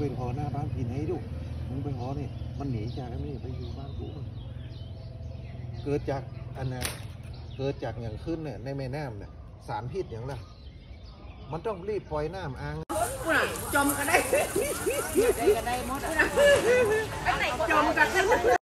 ไปขอหน้าบ้านพี่ให้ดูมึงไปขอนี่มันหนีจากนนี้ไปอยู่บ้านกูเกิดจากอันน่ะเกิดจากอย่างขึ้นเนี่ยในแม่น้ำเนี่ยสารพิษอย่างละมันต้องรีบปล่อยน้ำอ่างจมก็ได้จมก็ได้มดจมก็ได้